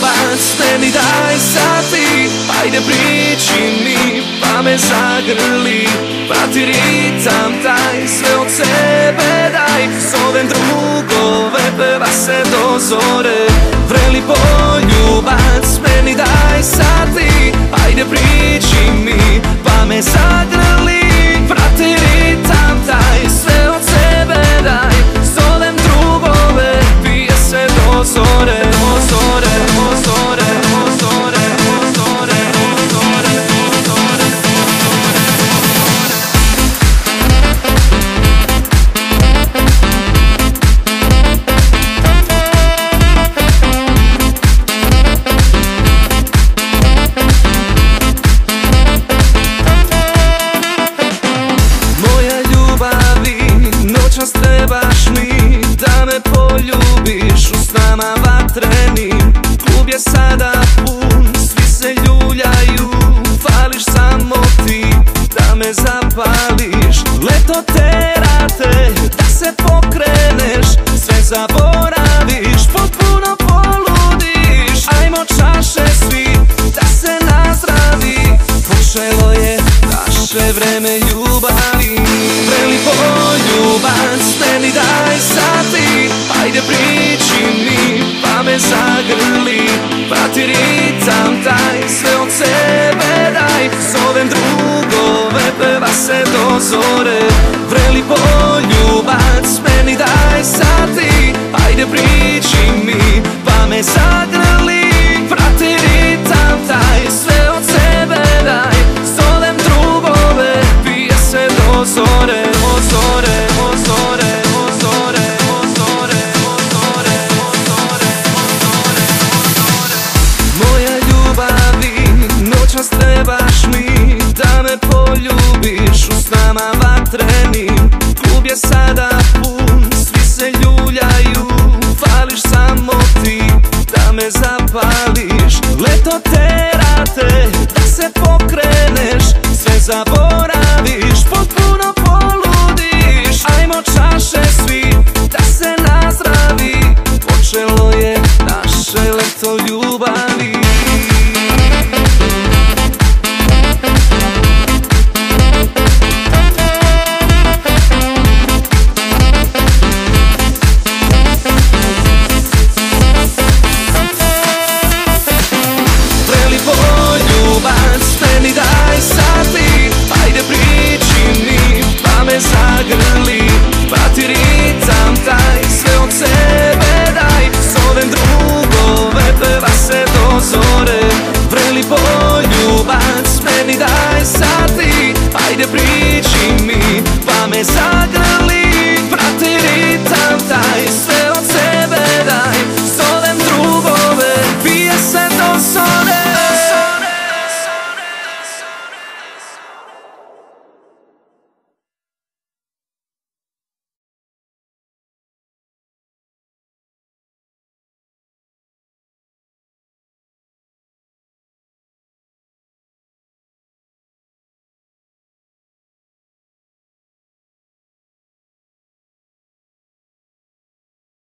ljubac Ne mi daj sad ti. Ajde priči mi Pa me zagrli. Prati ritam taj Sve od sebe daj. Zovem drugove Peva se do zore. Vreli poljubac Meni daj sad ti. Ajde priči mi Pa me zagrli. Zaboraviš, potpuno poludiš. Ajmo čaše svi, da se nazdravi. Počelo je naše vreme ljubavi. Vreli poljubac, meni daj sad ti. Ajde priči mi, pa me zagrli. Prati ritam taj, sve od sebe daj. Zovem drugove, peva se do zore noćas trebaš mi Da me poljubiš u snama vatrenim. Klub je sada pun, svi se ljuljaju Fališ samo ti, da me zapališ. Leto terate, da se pokreneš Sve zaboraviš, potpuno poludiš. Ajmo čaše svi, da se nazdravi Počelo je naše leto ljubavi